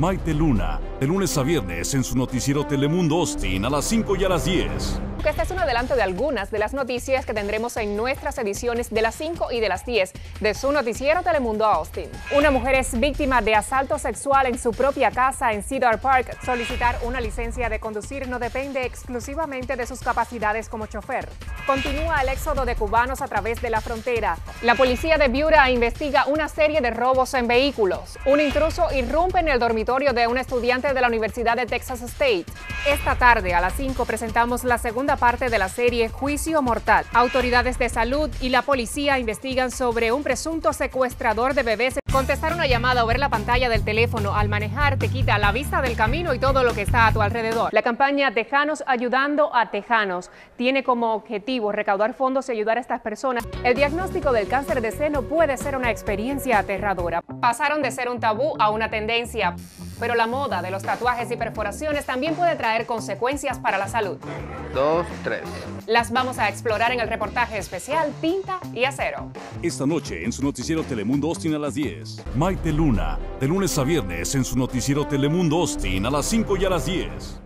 Maite Luna, de lunes a viernes en su noticiero Telemundo Austin a las 5 y a las 10. Este es un adelanto de algunas de las noticias que tendremos en nuestras ediciones de las 5 y de las 10 de su noticiero Telemundo Austin. Una mujer es víctima de asalto sexual en su propia casa en Cedar Park. Solicitar una licencia de conducir no depende exclusivamente de sus capacidades como chofer. Continúa el éxodo de cubanos a través de la frontera. La policía de Buda investiga una serie de robos en vehículos. Un intruso irrumpe en el dormitorio de un de la Universidad de Texas State. Esta tarde a las 5 presentamos la segunda parte de la serie Juicio Mortal. Autoridades de salud y la policía investigan sobre un presunto secuestrador de bebés. Contestar una llamada o ver la pantalla del teléfono al manejar te quita la vista del camino y todo lo que está a tu alrededor. La campaña Tejanos Ayudando a Tejanos tiene como objetivo recaudar fondos y ayudar a estas personas. El diagnóstico del cáncer de seno puede ser una experiencia aterradora. Pasaron de ser un tabú a una tendencia pero la moda de los tatuajes y perforaciones también puede traer consecuencias para la salud. Dos, tres. Las vamos a explorar en el reportaje especial Tinta y Acero. Esta noche en su noticiero Telemundo Austin a las 10. Maite Luna, de lunes a viernes en su noticiero Telemundo Austin a las 5 y a las 10.